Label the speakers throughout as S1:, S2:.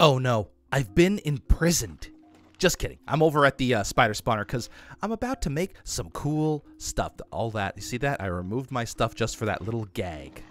S1: Oh no, I've been imprisoned. Just kidding. I'm over at the uh, spider spawner because I'm about to make some cool stuff. All that. You see that? I removed my stuff just for that little gag.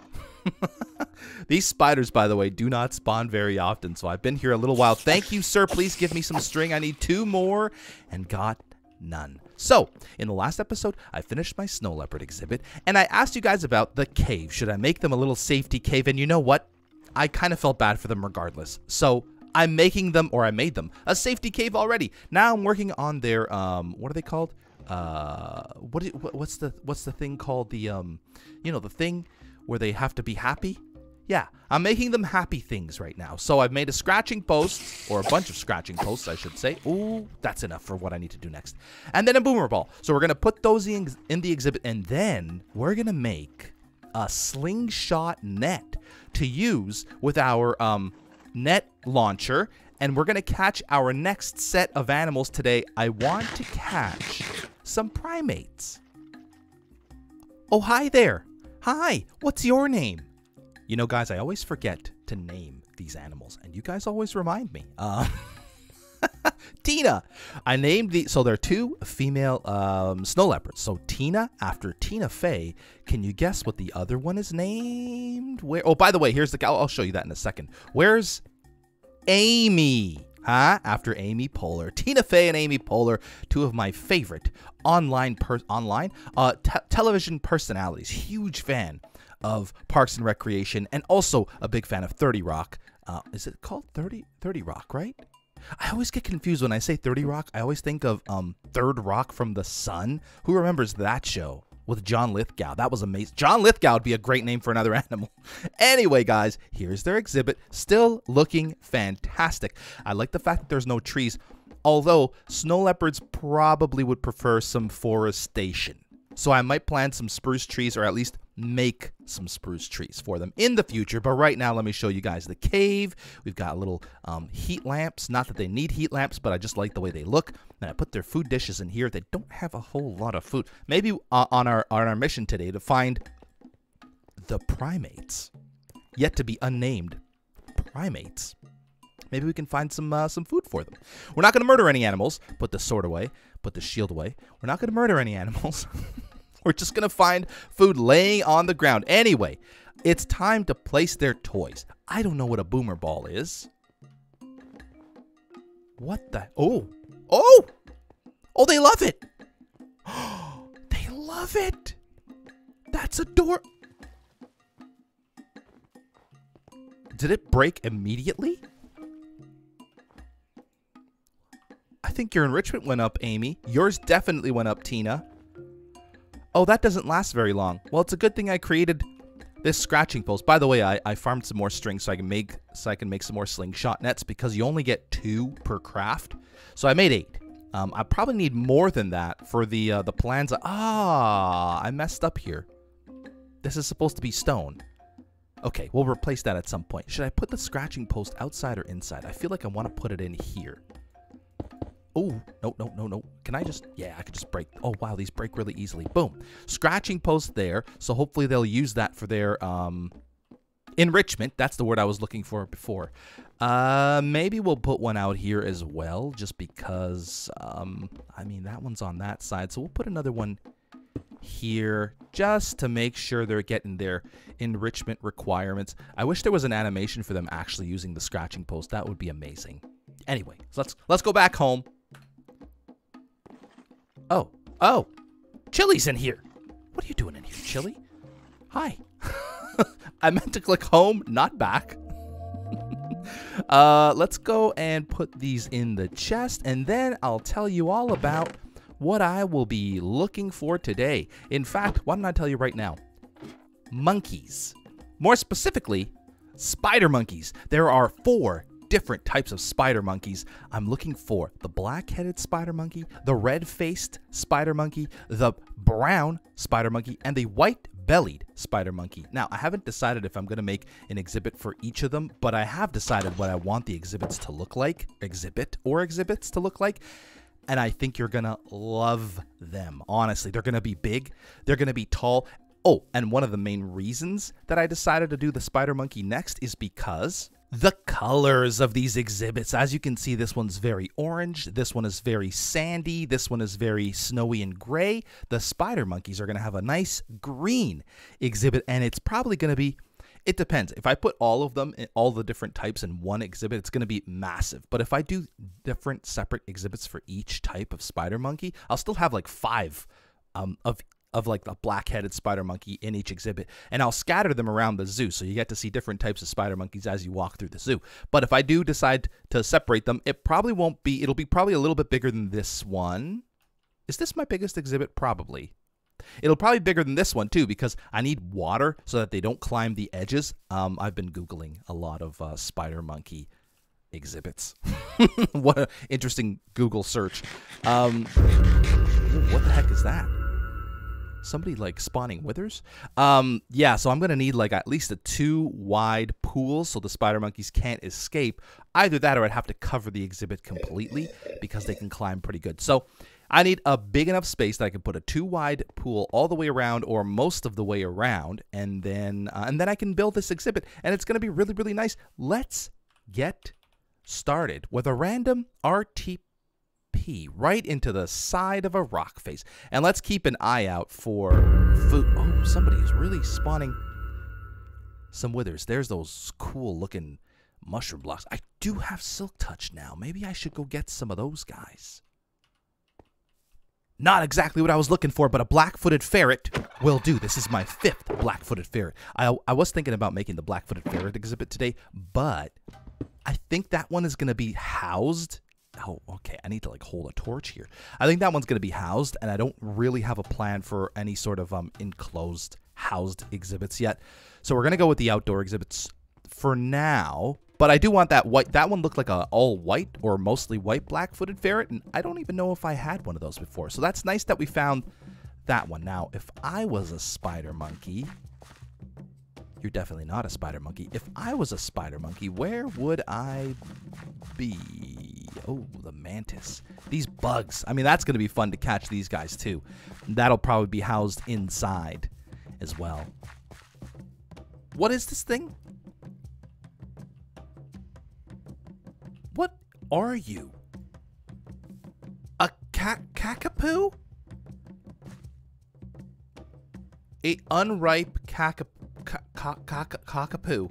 S1: These spiders, by the way, do not spawn very often, so I've been here a little while. Thank you, sir. Please give me some string. I need two more, and got none. So, in the last episode, I finished my snow leopard exhibit, and I asked you guys about the cave. Should I make them a little safety cave? And you know what? I kind of felt bad for them regardless. So, I'm making them, or I made them, a safety cave already. Now I'm working on their, um, what are they called? Uh, what, is, what's the, what's the thing called? The, um, you know, the thing where they have to be happy? Yeah, I'm making them happy things right now. So I've made a scratching post, or a bunch of scratching posts, I should say. Ooh, that's enough for what I need to do next. And then a boomer ball. So we're going to put those in, in the exhibit, and then we're going to make a slingshot net to use with our um, net launcher. And we're to catch our next set of animals today. I want to catch some primates. Oh, hi there. Hi, what's your name? You know, guys, I always forget to name these animals, and you guys always remind me. Uh, Tina. I named the so there are two female um, snow leopards. So Tina after Tina Fey. Can you guess what the other one is named? Where? Oh, by the way, here's the. I'll, I'll show you that in a second. Where's Amy? Huh? After Amy Poehler, Tina Fey and Amy Poehler, two of my favorite online per online uh, te television personalities. Huge fan of Parks and Recreation, and also a big fan of 30 Rock. Uh, is it called 30 30 Rock, right? I always get confused when I say 30 Rock. I always think of um, Third Rock from the Sun. Who remembers that show? with John Lithgow. That was amazing. John Lithgow would be a great name for another animal. anyway, guys, here's their exhibit. Still looking fantastic. I like the fact that there's no trees, although snow leopards probably would prefer some forestation. So I might plant some spruce trees or at least make some spruce trees for them in the future. But right now, let me show you guys the cave. We've got little um, heat lamps. Not that they need heat lamps, but I just like the way they look. And I put their food dishes in here. They don't have a whole lot of food. Maybe uh, on our on our mission today to find the primates, yet to be unnamed primates. Maybe we can find some uh, some food for them. We're not going to murder any animals. Put the sword away. Put the shield away. We're not going to murder any animals. We're just going to find food laying on the ground. Anyway, it's time to place their toys. I don't know what a boomer ball is. What the? Oh. Oh! Oh, they love it. they love it. That's a door. Did it break immediately? I think your enrichment went up, Amy. Yours definitely went up, Tina. Oh, that doesn't last very long. Well, it's a good thing I created this scratching post. By the way, I, I farmed some more string so I can make so I can make some more slingshot nets because you only get two per craft. So I made eight. Um, I probably need more than that for the uh, the plans. Ah, I messed up here. This is supposed to be stone. Okay, we'll replace that at some point. Should I put the scratching post outside or inside? I feel like I want to put it in here. Oh, no, no, no, no. Can I just, yeah, I could just break. Oh, wow, these break really easily. Boom. Scratching post there. So hopefully they'll use that for their um, enrichment. That's the word I was looking for before. Uh, maybe we'll put one out here as well, just because, um, I mean, that one's on that side. So we'll put another one here just to make sure they're getting their enrichment requirements. I wish there was an animation for them actually using the scratching post. That would be amazing. Anyway, so let's let's go back home. Oh, oh, Chili's in here. What are you doing in here, Chili? Hi. I meant to click home, not back. uh, let's go and put these in the chest, and then I'll tell you all about what I will be looking for today. In fact, why don't I tell you right now? Monkeys. More specifically, spider monkeys. There are four different types of spider monkeys. I'm looking for the black headed spider monkey, the red faced spider monkey, the brown spider monkey, and the white bellied spider monkey. Now, I haven't decided if I'm going to make an exhibit for each of them, but I have decided what I want the exhibits to look like, exhibit or exhibits to look like. And I think you're going to love them. Honestly, they're going to be big, they're going to be tall. Oh, and one of the main reasons that I decided to do the spider monkey next is because the colors of these exhibits. As you can see, this one's very orange, this one is very sandy, this one is very snowy and gray. The spider monkeys are going to have a nice green exhibit, and it's probably going to be. It depends. If I put all of them, in all the different types in one exhibit, it's going to be massive. But if I do different separate exhibits for each type of spider monkey, I'll still have like five um, of of like the black-headed spider monkey in each exhibit and I'll scatter them around the zoo so you get to see different types of spider monkeys as you walk through the zoo. But if I do decide to separate them, it probably won't be it'll be probably a little bit bigger than this one. Is this my biggest exhibit? Probably. It'll probably be bigger than this one too because I need water so that they don't climb the edges. Um, I've been googling a lot of uh, spider monkey exhibits. what an interesting Google search. Um, what the heck is that? Somebody like spawning withers. Um, yeah, so I'm gonna need like at least a two wide pool so the spider monkeys can't escape. Either that or I'd have to cover the exhibit completely because they can climb pretty good. So I need a big enough space that I can put a two wide pool all the way around or most of the way around, and then uh, and then I can build this exhibit, and it's gonna be really really nice. Let's get started with a random RTP right into the side of a rock face. And let's keep an eye out for food. Oh, somebody is really spawning some withers. There's those cool looking mushroom blocks. I do have silk touch now. Maybe I should go get some of those guys. Not exactly what I was looking for, but a black-footed ferret will do. This is my fifth black-footed ferret. I, I was thinking about making the black-footed ferret exhibit today, but I think that one is going to be housed oh, okay, I need to like hold a torch here. I think that one's going to be housed, and I don't really have a plan for any sort of um enclosed housed exhibits yet. So we're going to go with the outdoor exhibits for now. But I do want that white. That one looked like a all white or mostly white black-footed ferret, and I don't even know if I had one of those before. So that's nice that we found that one. Now, if I was a spider monkey, you're definitely not a spider monkey. If I was a spider monkey, where would I be? Oh, the mantis. These bugs. I mean, that's going to be fun to catch these guys, too. That'll probably be housed inside as well. What is this thing? What are you? A cat cockapoo? A unripe cockapoo. Cockapoo.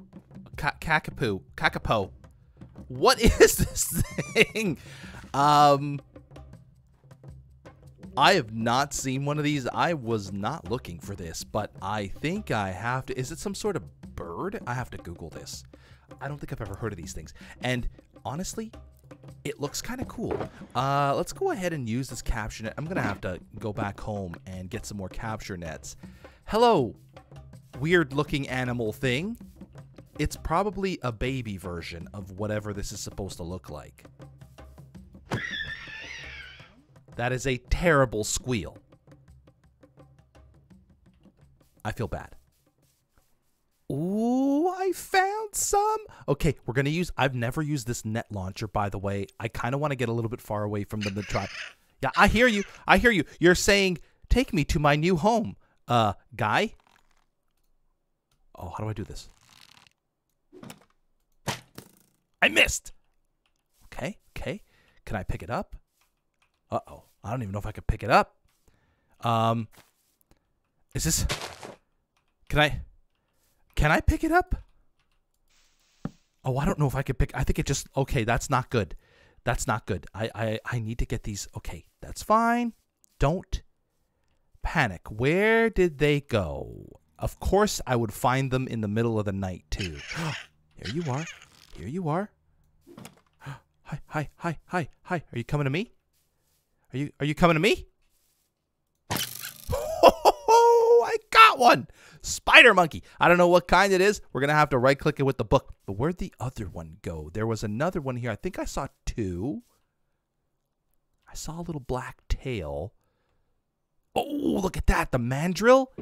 S1: Cockapoo. Cockapoo. What is this thing? Um, I have not seen one of these. I was not looking for this, but I think I have to. Is it some sort of bird? I have to Google this. I don't think I've ever heard of these things. And honestly, it looks kind of cool. Uh, let's go ahead and use this capture net. I'm going to have to go back home and get some more capture nets. Hello, weird looking animal thing. It's probably a baby version of whatever this is supposed to look like. That is a terrible squeal. I feel bad. Ooh, I found some. Okay, we're going to use... I've never used this net launcher, by the way. I kind of want to get a little bit far away from them to try... Yeah, I hear you. I hear you. You're saying, take me to my new home. Uh, guy? Oh, how do I do this? I missed. Okay, okay. Can I pick it up? Uh-oh. I don't even know if I can pick it up. Um, is this... Can I... Can I pick it up? Oh, I don't know if I could pick... I think it just... Okay, that's not good. That's not good. I, I, I need to get these... Okay, that's fine. Don't panic. Where did they go? Of course, I would find them in the middle of the night, too. Here you are. Here you are. Hi, hi, hi, hi, hi. Are you coming to me? Are you are you coming to me? Oh, I got one. Spider monkey. I don't know what kind it is. We're gonna have to right click it with the book. But where'd the other one go? There was another one here. I think I saw two. I saw a little black tail. Oh, look at that. The mandrill.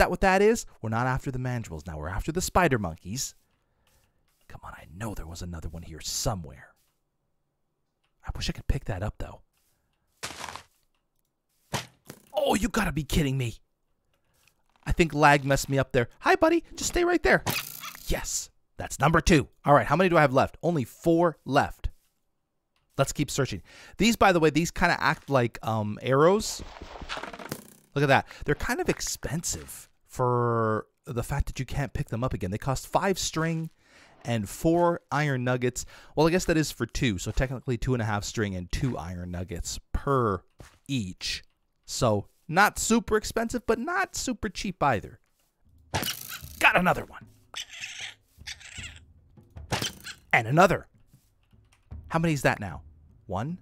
S1: That what that is? We're not after the mandrills now. We're after the spider monkeys. Come on, I know there was another one here somewhere. I wish I could pick that up, though. Oh, you gotta be kidding me. I think lag messed me up there. Hi, buddy. Just stay right there. Yes. That's number two. All right, how many do I have left? Only four left. Let's keep searching. These, by the way, these kind of act like um, arrows. Look at that. They're kind of expensive for the fact that you can't pick them up again. They cost five string and four iron nuggets. Well, I guess that is for two. So technically two and a half string and two iron nuggets per each. So not super expensive, but not super cheap either. Got another one. And another. How many is that now? One,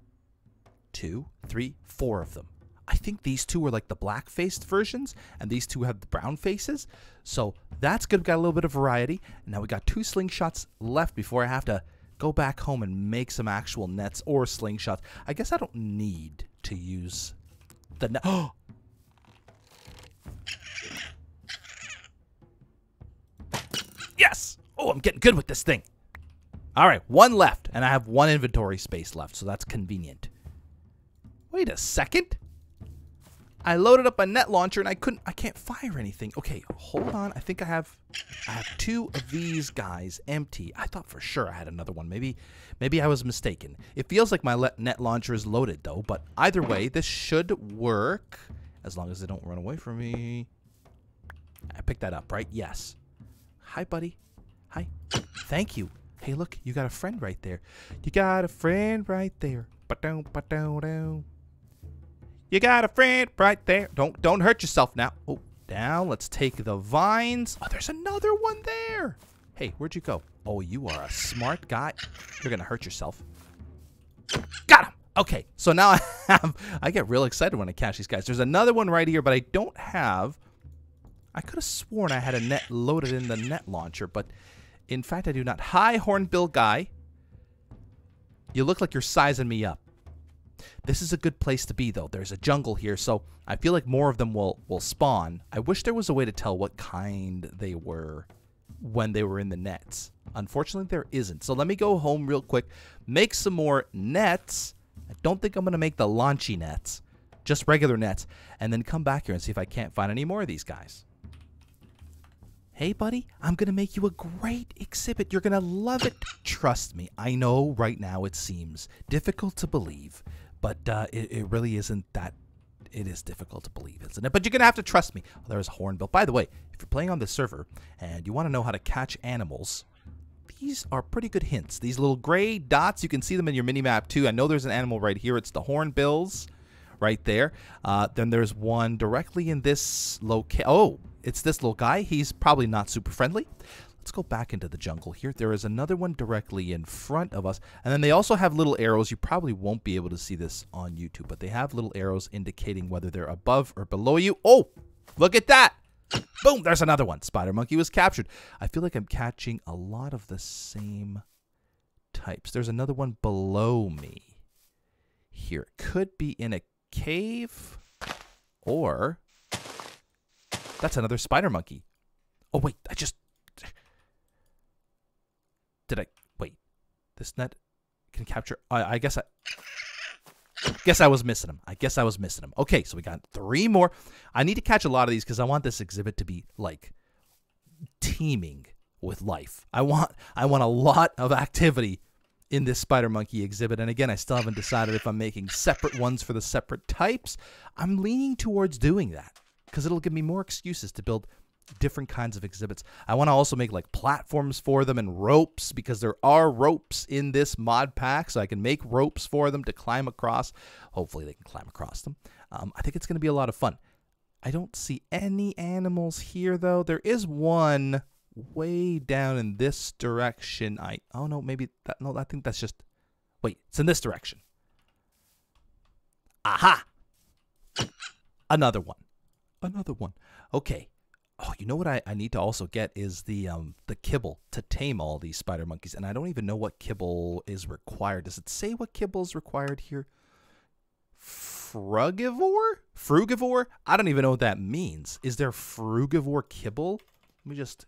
S1: two, three, four of them. I think these two are like the black faced versions, and these two have the brown faces. So that's good. We've got a little bit of variety. Now we got two slingshots left before I have to go back home and make some actual nets or slingshots. I guess I don't need to use the net. Yes! Oh, I'm getting good with this thing. All right, one left, and I have one inventory space left, so that's convenient. Wait a second. I loaded up a net launcher and I couldn't I can't fire anything. Okay, hold on. I think I have I have two of these guys empty. I thought for sure I had another one. Maybe maybe I was mistaken. It feels like my net launcher is loaded though, but either way, this should work as long as they don't run away from me. I picked that up, right? Yes. Hi, buddy. Hi. Thank you. Hey, look, you got a friend right there. You got a friend right there. Ba-dum, ba-dum-dum. You got a friend right there. Don't don't hurt yourself now. Oh, down. Let's take the vines. Oh, there's another one there. Hey, where'd you go? Oh, you are a smart guy. You're gonna hurt yourself. Got him. Okay, so now I have. I get real excited when I catch these guys. There's another one right here, but I don't have. I could have sworn I had a net loaded in the net launcher, but in fact I do not. Hi, hornbill guy. You look like you're sizing me up. This is a good place to be, though. There's a jungle here, so I feel like more of them will, will spawn. I wish there was a way to tell what kind they were when they were in the nets. Unfortunately, there isn't. So let me go home real quick, make some more nets. I don't think I'm going to make the launchy nets, just regular nets, and then come back here and see if I can't find any more of these guys. Hey, buddy, I'm going to make you a great exhibit. You're going to love it. Trust me. I know right now it seems difficult to believe, but uh, it, it really isn't that. It is difficult to believe, isn't it? But you're going to have to trust me. Oh, there's a Hornbill. By the way, if you're playing on this server and you want to know how to catch animals, these are pretty good hints. These little gray dots, you can see them in your mini-map too. I know there's an animal right here. It's the hornbills right there. Uh, then there's one directly in this location. Oh, it's this little guy. He's probably not super friendly. Let's go back into the jungle here. There is another one directly in front of us. And then they also have little arrows. You probably won't be able to see this on YouTube, but they have little arrows indicating whether they're above or below you. Oh, look at that. Boom, there's another one. Spider monkey was captured. I feel like I'm catching a lot of the same types. There's another one below me here. Could be in a cave or that's another spider monkey. Oh, wait, I just did I wait? This net can capture. I, I guess I guess I was missing them. I guess I was missing them. Okay, so we got three more. I need to catch a lot of these because I want this exhibit to be like teeming with life. I want I want a lot of activity in this spider monkey exhibit. And again, I still haven't decided if I'm making separate ones for the separate types. I'm leaning towards doing that because it'll give me more excuses to build different kinds of exhibits. I want to also make like platforms for them and ropes because there are ropes in this mod pack, so I can make ropes for them to climb across. Hopefully, they can climb across them. Um, I think it's going to be a lot of fun. I don't see any animals here though. There is one way down in this direction. I oh no, maybe that no, I think that's just wait, it's in this direction. Aha! Another one. Another one. Okay. Oh, you know what I, I need to also get is the um the kibble to tame all these spider monkeys, and I don't even know what kibble is required. Does it say what kibble is required here? Frugivore? Frugivore? I don't even know what that means. Is there frugivore kibble? Let me just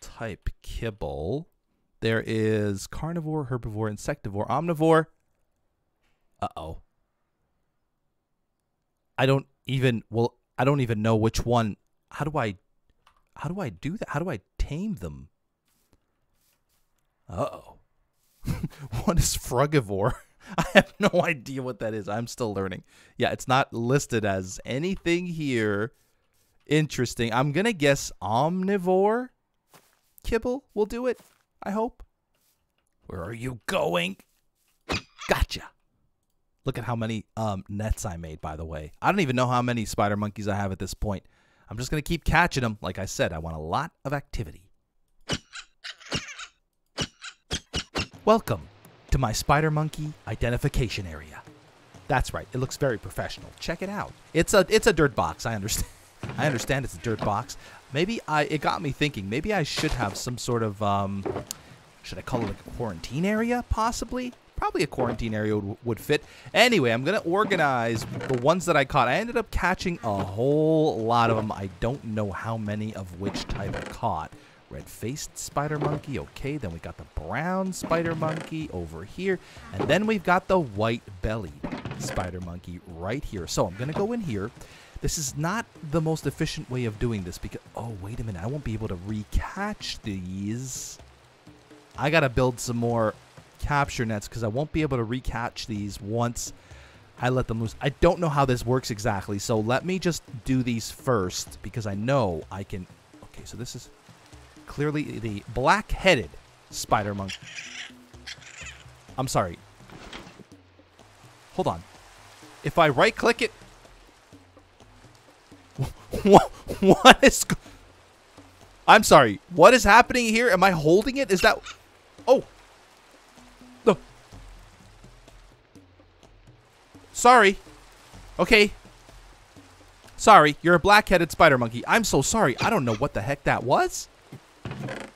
S1: type kibble. There is carnivore, herbivore, insectivore, omnivore. Uh oh. I don't even well I don't even know which one how do I how do I do that? How do I tame them? Uh-oh. what is frugivore? I have no idea what that is. I'm still learning. Yeah, it's not listed as anything here interesting. I'm going to guess omnivore. Kibble will do it, I hope. Where are you going? Gotcha. Look at how many um, nets I made, by the way. I don't even know how many spider monkeys I have at this point. I'm just going to keep catching them. Like I said, I want a lot of activity. Welcome to my spider monkey identification area. That's right. It looks very professional. Check it out. It's a it's a dirt box. I understand. I understand it's a dirt box. Maybe I it got me thinking. Maybe I should have some sort of um should I call it like a quarantine area possibly? Probably a quarantine area would, would fit. Anyway, I'm going to organize the ones that I caught. I ended up catching a whole lot of them. I don't know how many of which type I caught red-faced spider monkey. Okay, then we got the brown spider monkey over here. And then we've got the white-bellied spider monkey right here. So I'm going to go in here. This is not the most efficient way of doing this because... Oh, wait a minute. I won't be able to recatch these. I got to build some more capture nets because I won't be able to recatch these once I let them loose. I don't know how this works exactly, so let me just do these first because I know I can... Okay, so this is clearly the black-headed spider monkey. I'm sorry. Hold on. If I right-click it... What, what is... I'm sorry. What is happening here? Am I holding it? Is that... Oh. Sorry. Okay. Sorry. You're a black-headed spider monkey. I'm so sorry. I don't know what the heck that was.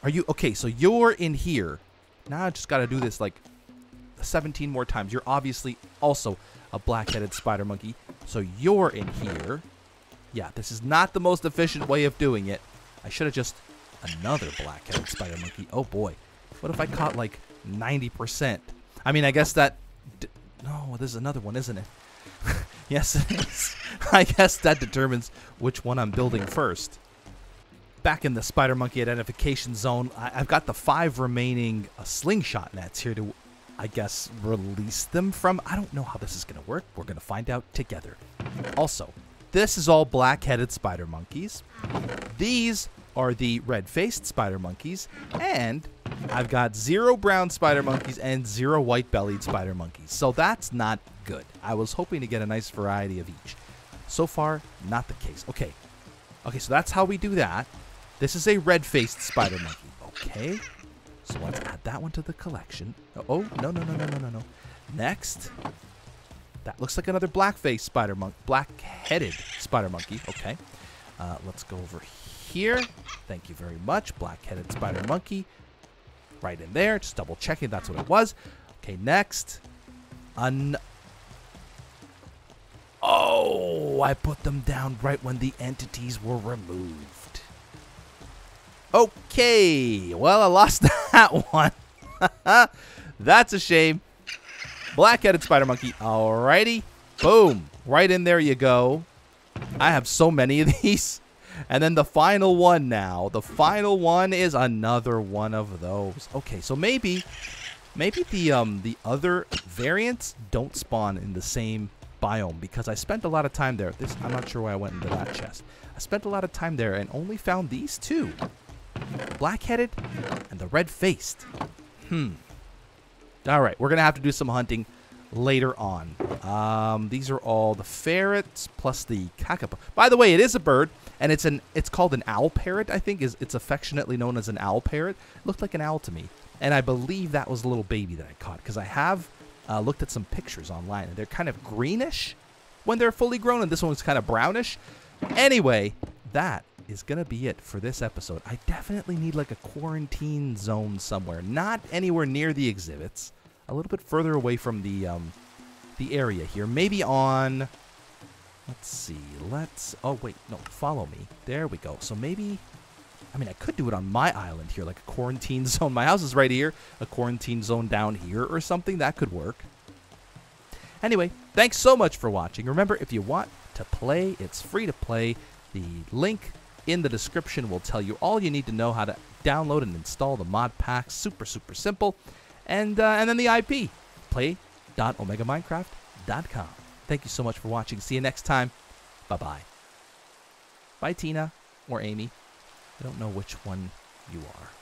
S1: Are you... Okay, so you're in here. Now I just got to do this like 17 more times. You're obviously also a black-headed spider monkey. So you're in here. Yeah, this is not the most efficient way of doing it. I should have just... Another black-headed spider monkey. Oh, boy. What if I caught, like, 90%? I mean, I guess that... no, there's another one, isn't it? yes, it is. I guess that determines which one I'm building first back in the spider monkey identification zone, I, have got the five remaining uh, slingshot nets here to, I guess, release them from. I don't know how this is going to work. We're going to find out together. Also, this is all black-headed spider monkeys. These are the red-faced spider monkeys, and I've got zero brown spider monkeys and zero white-bellied spider monkeys. So that's not good. I was hoping to get a nice variety of each. So far, not the case. Okay. Okay, so that's how we do that. This is a red-faced spider monkey. Okay. So let's add that one to the collection. Oh, no, no, no, no, no, no, no. Next. That looks like another black-faced spider monkey. Black-headed spider monkey. Okay. Uh, let's go over here. Thank you very much. Black-headed spider monkey. Right in there. Just double checking that's what it was. Okay, next. Un Oh, I put them down right when the entities were removed. Okay, well, I lost that one. That's a shame. Black-headed spider monkey. Alrighty. Boom. Right in there you go. I have so many of these. And then the final one now. The final one is another one of those. Okay, so maybe maybe the um the other variants don't spawn in the same biome because I spent a lot of time there. This I'm not sure why I went into that chest. I spent a lot of time there and only found these two black-headed, and the red-faced. Hmm. All right, we're going to have to do some hunting later on. Um, these are all the ferrets plus the kakapo. By the way, it is a bird, and it's an it's called an owl parrot. I think is it's affectionately known as an owl parrot. It looked like an owl to me, and I believe that was a little baby that I caught because I have uh, looked at some pictures online, and they're kind of greenish when they're fully grown, and this one's kind of brownish. Anyway, that is going to be it for this episode. I definitely need like a quarantine zone somewhere, not anywhere near the exhibits, a little bit further away from the um, the area here. Maybe on, let's see, let's, oh wait, no, follow me. There we go. So maybe, I mean, I could do it on my island here, like a quarantine zone. My house is right here, a quarantine zone down here or something. That could work. Anyway, thanks so much for watching. Remember, if you want to play, it's free to play. The link in the description will tell you all you need to know how to download and install the mod pack. Super, super simple. And, uh, and then the IP, play.omegaminecraft.com. Thank you so much for watching. See you next time. Bye-bye. Bye, Tina or Amy. I don't know which one you are.